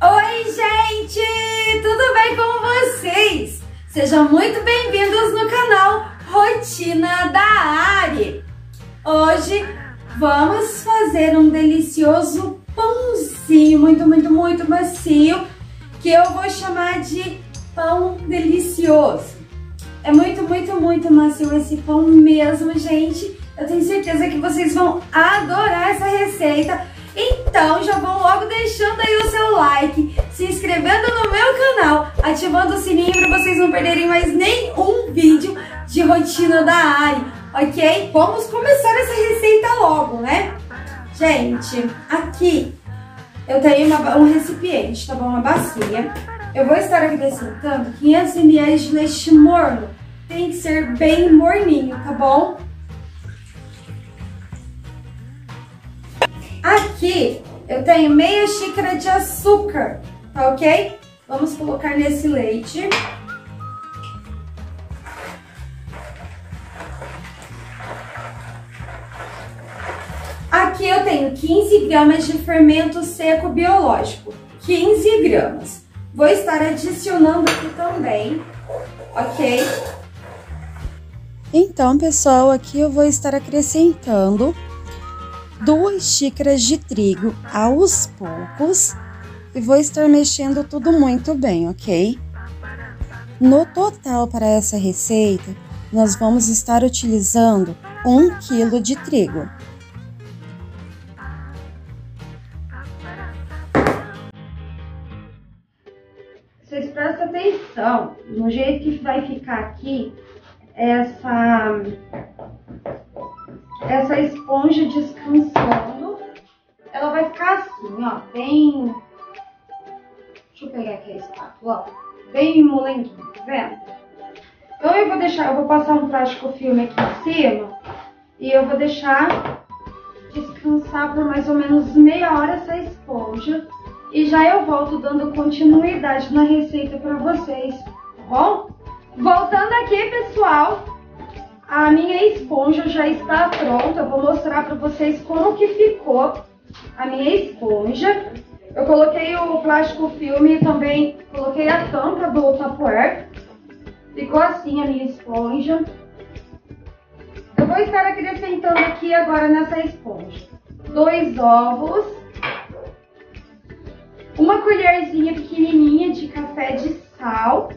Oi, gente! Tudo bem com vocês? Sejam muito bem-vindos no canal Rotina da Ari. Hoje vamos fazer um delicioso pãozinho, muito, muito, muito macio, que eu vou chamar de pão delicioso. É muito, muito, muito macio esse pão mesmo, gente. Eu tenho certeza que vocês vão adorar essa receita. Então já vão logo deixando aí o seu like, se inscrevendo no meu canal, ativando o sininho para vocês não perderem mais nenhum vídeo de rotina da Ari, ok? Vamos começar essa receita logo, né? Gente, aqui eu tenho uma, um recipiente, tá bom? Uma bacia. Eu vou estar acrescentando 500 ml de leite morno. Tem que ser bem morninho, tá bom? Aqui eu tenho meia xícara de açúcar, tá ok? Vamos colocar nesse leite. Aqui eu tenho 15 gramas de fermento seco biológico, 15 gramas. Vou estar adicionando aqui também, ok? Então, pessoal, aqui eu vou estar acrescentando duas xícaras de trigo aos poucos e vou estar mexendo tudo muito bem, ok? No total para essa receita, nós vamos estar utilizando um quilo de trigo. Vocês prestem atenção no jeito que vai ficar aqui essa essa esponja descansando. Ela vai ficar assim, ó, bem... Deixa eu pegar aqui a espátula, ó. Bem molenguinho, tá vendo? Então eu vou deixar, eu vou passar um plástico filme aqui em cima e eu vou deixar descansar por mais ou menos meia hora essa esponja e já eu volto dando continuidade na receita para vocês, tá bom? Voltando aqui, pessoal, a minha esponja já está pronta. Eu vou mostrar para vocês como que ficou a minha esponja. Eu coloquei o plástico filme e também coloquei a tampa do Tupperware. Ficou assim a minha esponja. Eu vou estar acrescentando aqui agora nessa esponja dois ovos, uma colherzinha pequenininha de café de sal,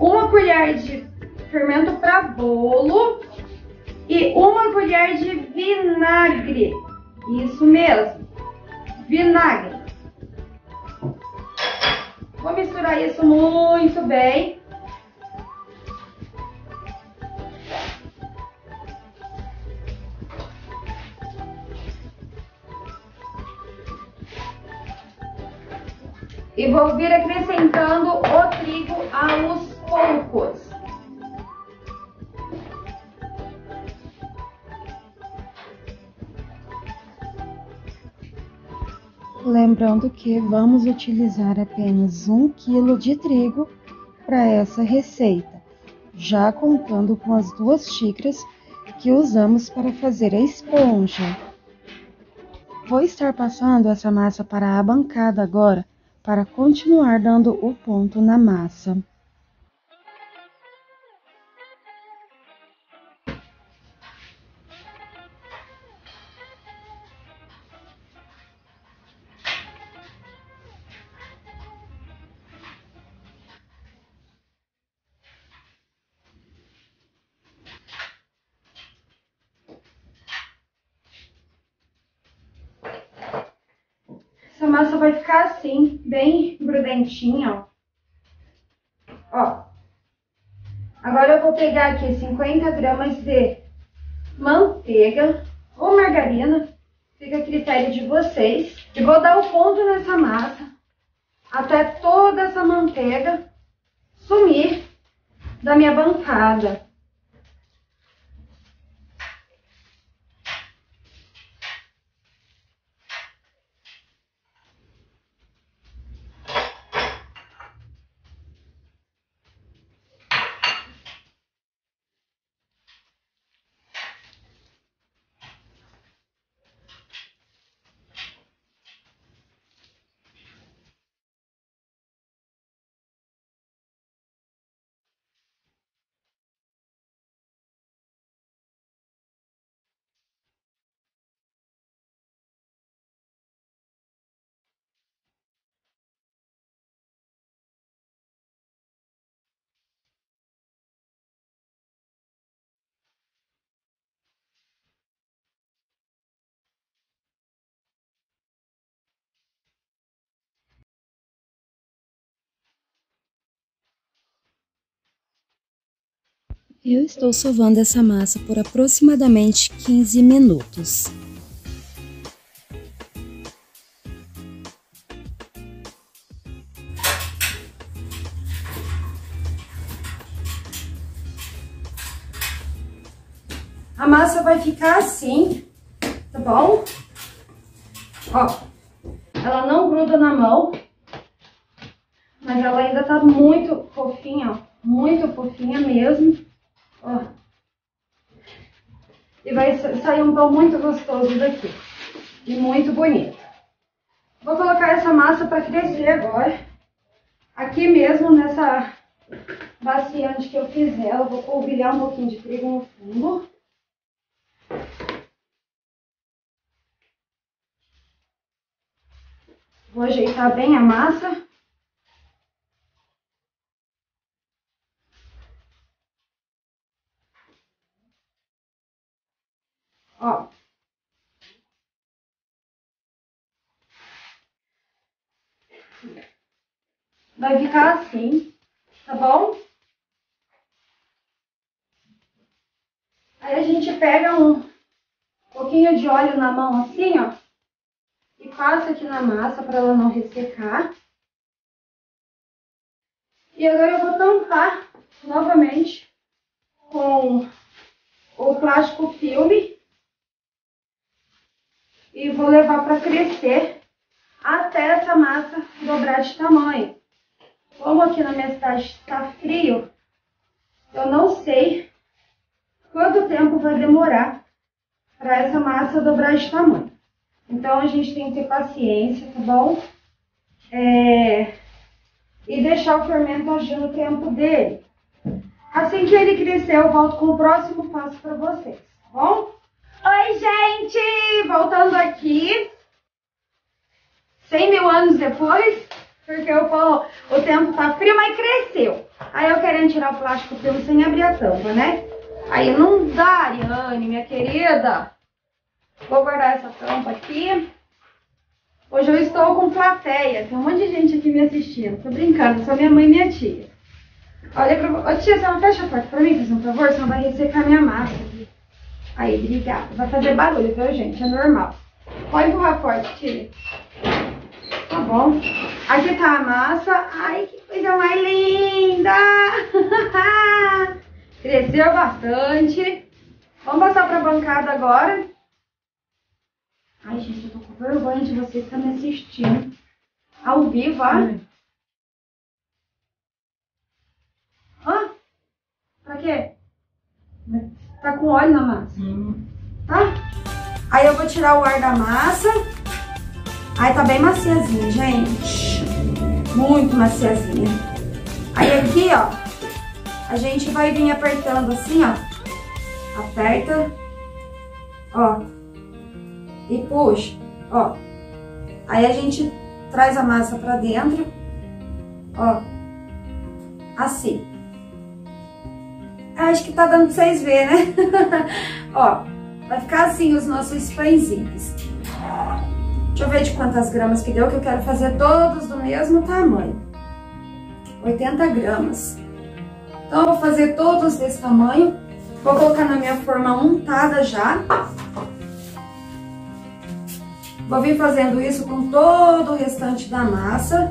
uma colher de fermento para bolo e uma colher de vinagre. Isso mesmo, vinagre. Vou misturar isso muito bem. E vou vir acrescentando o trigo aos poucos. Lembrando que vamos utilizar apenas um quilo de trigo para essa receita, já contando com as duas xícaras que usamos para fazer a esponja. Vou estar passando essa massa para a bancada agora para continuar dando o ponto na massa. Massa vai ficar assim, bem grudentinha, ó. Ó. Agora eu vou pegar aqui 50 gramas de manteiga ou margarina, fica a critério de vocês. E vou dar o ponto nessa massa até toda essa manteiga sumir da minha bancada. Eu estou sovando essa massa por aproximadamente 15 minutos. A massa vai ficar assim, tá bom? Ó, ela não gruda na mão, mas ela ainda tá muito fofinha, ó, muito fofinha mesmo, ó. E vai sair um pão muito gostoso daqui, e muito bonito. Vou colocar essa massa para crescer agora, aqui mesmo nessa bacia onde que eu fiz ela, vou polvilhar um pouquinho de trigo no fundo. Vou ajeitar bem a massa. Ó. Vai ficar assim, tá bom? Aí a gente pega um pouquinho de óleo na mão assim, ó e passo aqui na massa para ela não ressecar. E agora eu vou tampar novamente com o plástico filme e vou levar para crescer até essa massa dobrar de tamanho. Como aqui na minha cidade está frio, eu não sei quanto tempo vai demorar para essa massa dobrar de tamanho. Então a gente tem que ter paciência, tá bom? É... E deixar o fermento agir no tempo dele. Assim que ele crescer, eu volto com o próximo passo para vocês, tá bom? Oi, gente! Voltando aqui. 100 mil anos depois, porque o, o tempo tá frio, mas cresceu. Aí eu querendo tirar o plástico filme sem abrir a tampa, né? Aí não dá, Ariane, minha querida. Vou guardar essa tampa aqui. Hoje eu estou com plateia. Tem um monte de gente aqui me assistindo. Tô brincando, só minha mãe e minha tia. Olha pra... Ô, tia, você não fecha a porta pra mim, faz um favor? Senão vai ressecar minha massa aqui. Aí, obrigada. Vai fazer barulho, viu, gente? É normal. Pode empurrar a porta, tia. Tá bom. Aqui tá a massa. Ai, que coisa mais linda! Cresceu bastante. Vamos passar pra bancada agora. Ai, gente, eu tô com vergonha de você estar me assistindo. Ao vivo, ó. Hum. Hã? Pra quê? Tá com óleo na massa. Hum. Tá? Aí eu vou tirar o ar da massa. Aí tá bem maciazinha, gente. Muito maciazinha. Aí aqui, ó, a gente vai vir apertando assim, ó. Aperta. Ó e puxa, ó. Aí a gente traz a massa pra dentro, ó, assim. Acho que tá dando pra vocês verem, né? ó, vai ficar assim os nossos pãezinhos. Deixa eu ver de quantas gramas que deu, que eu quero fazer todos do mesmo tamanho. 80 gramas. Então, eu vou fazer todos desse tamanho. Vou colocar na minha forma untada já. Vou vir fazendo isso com todo o restante da massa.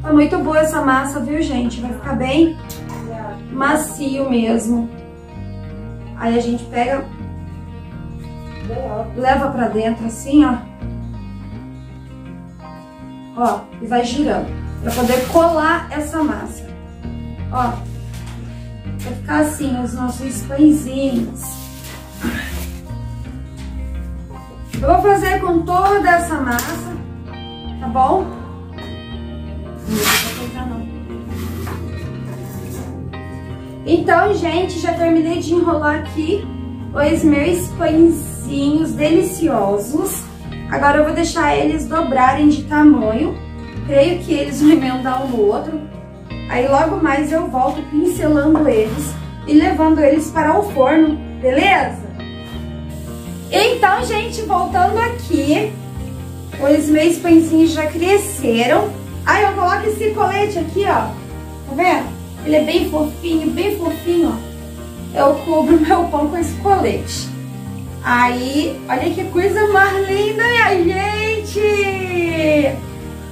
Tá muito boa essa massa, viu, gente? Vai ficar bem macio mesmo. Aí a gente pega, leva pra dentro assim, ó. Ó, e vai girando. Pra poder colar essa massa. Ó. Vai ficar assim os nossos pãezinhos. Eu vou fazer com toda essa massa, tá bom? Então, gente, já terminei de enrolar aqui os meus pãezinhos deliciosos. Agora eu vou deixar eles dobrarem de tamanho. Creio que eles vão emendar um no outro. Aí logo mais eu volto pincelando eles e levando eles para o forno, beleza? Então, gente, voltando aqui, Os meus pãezinhos já cresceram. Aí eu coloco esse colete aqui, ó. Tá vendo? Ele é bem fofinho, bem fofinho, ó. Eu cubro meu pão com esse colete. Aí, olha que coisa mais linda, minha gente!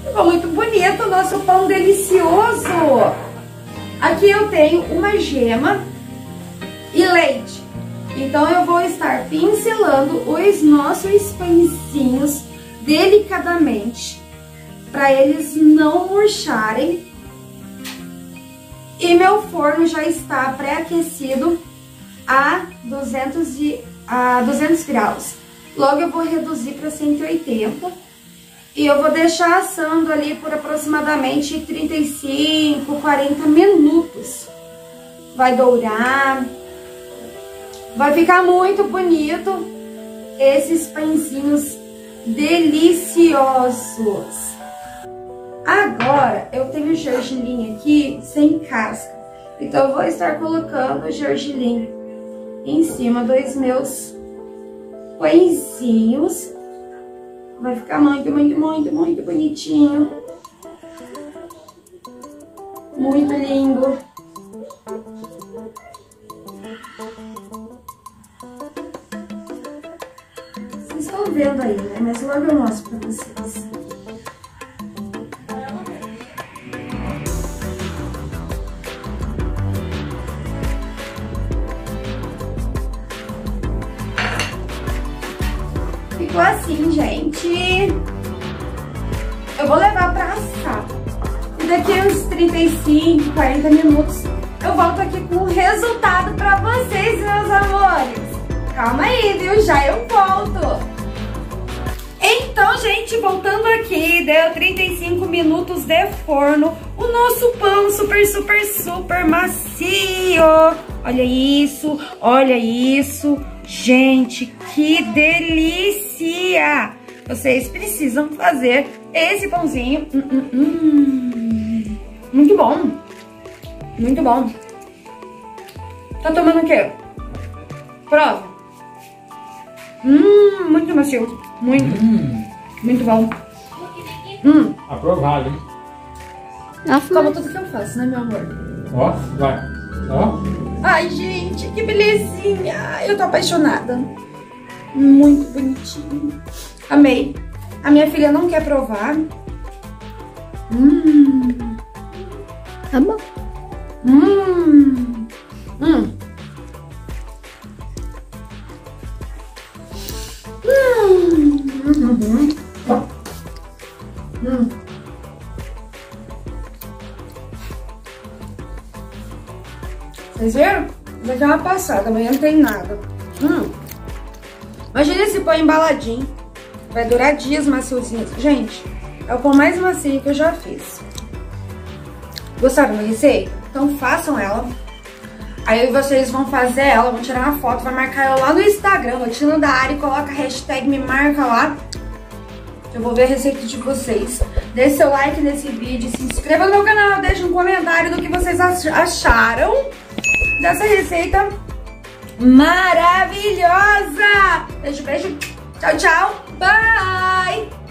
Ficou muito bonito o nosso pão delicioso. Aqui eu tenho uma gema e leite. Então eu vou estar pincelando os nossos pãezinhos delicadamente para eles não murcharem. E meu forno já está pré-aquecido a 200, e, a 200 graus. Logo eu vou reduzir para 180 e eu vou deixar assando ali por aproximadamente 35, 40 minutos. Vai dourar, vai ficar muito bonito esses pãezinhos deliciosos. Agora, eu tenho gergelim aqui sem casca. Então, eu vou estar colocando gergelim em cima dos meus pãezinhos. Vai ficar muito, muito, muito, muito bonitinho. Muito lindo. Vocês estão vendo aí, né? Mas logo eu mostro pra vocês. Gente. Eu vou levar pra assar. E daqui uns 35, 40 minutos eu volto aqui com o resultado pra vocês, meus amores. Calma aí, viu? Já eu volto. Então, gente, voltando aqui, deu 35 minutos de forno. O nosso pão super, super, super macio. Olha isso, olha isso. Gente, que delícia! Vocês precisam fazer esse pãozinho. Hum, hum, hum. Muito bom. Muito bom. Tá tomando o quê? Prova. Hum, muito macio. Muito. Hum. Muito bom. Hum. Aprovado, hein? Como tudo que eu faço, né, meu amor? Ó, vai. Ó. Ai, gente, que belezinha. Eu tô apaixonada. Muito bonitinho. Amei. A minha filha não quer provar. Hum. Tá bom. Hum. Hum. Hum. Uhum. Hum. Vocês viram? Já deu uma passada, amanhã não tem nada. Hum. Imagina esse pão embaladinho. Vai durar dias maciozinho. Gente, é o pão mais macio que eu já fiz. Gostaram da receita? Então façam ela. Aí vocês vão fazer ela, vão tirar uma foto, vai marcar ela lá no Instagram, rotina da área, coloca a hashtag me marca lá. Eu vou ver a receita de vocês. Deixe seu like nesse vídeo, se inscreva no meu canal, deixe um comentário do que vocês acharam dessa receita maravilhosa. Beijo, beijo. Tchau, tchau. Bye.